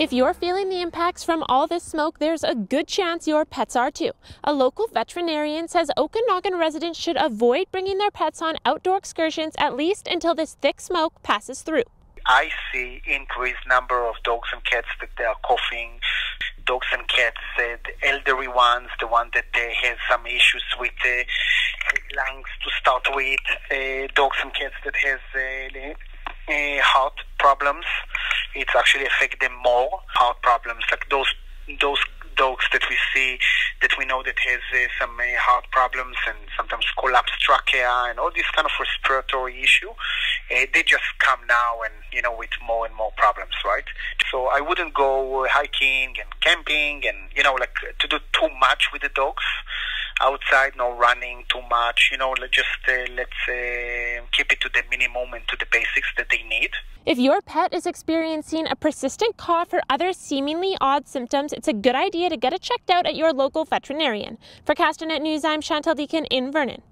If you're feeling the impacts from all this smoke, there's a good chance your pets are too. A local veterinarian says Okanagan residents should avoid bringing their pets on outdoor excursions at least until this thick smoke passes through. I see increased number of dogs and cats that they are coughing. Dogs and cats, uh, the elderly ones, the one that uh, has some issues with uh, lungs to start with, uh, dogs and cats that has uh, uh, heart problems. It's actually affect them more. Heart problems like those those dogs that we see that we know that has uh, some uh, heart problems and sometimes collapsed trachea and all this kind of respiratory issue. Uh, they just come now and you know with more and more problems, right? So I wouldn't go hiking and camping and you know like to do too much with the dogs outside, no running too much. You know, just uh, let's uh, keep it to the minimum and to the basics that they need. If your pet is experiencing a persistent cough or other seemingly odd symptoms, it's a good idea to get it checked out at your local veterinarian. For Castanet News, I'm Chantal Deacon in Vernon.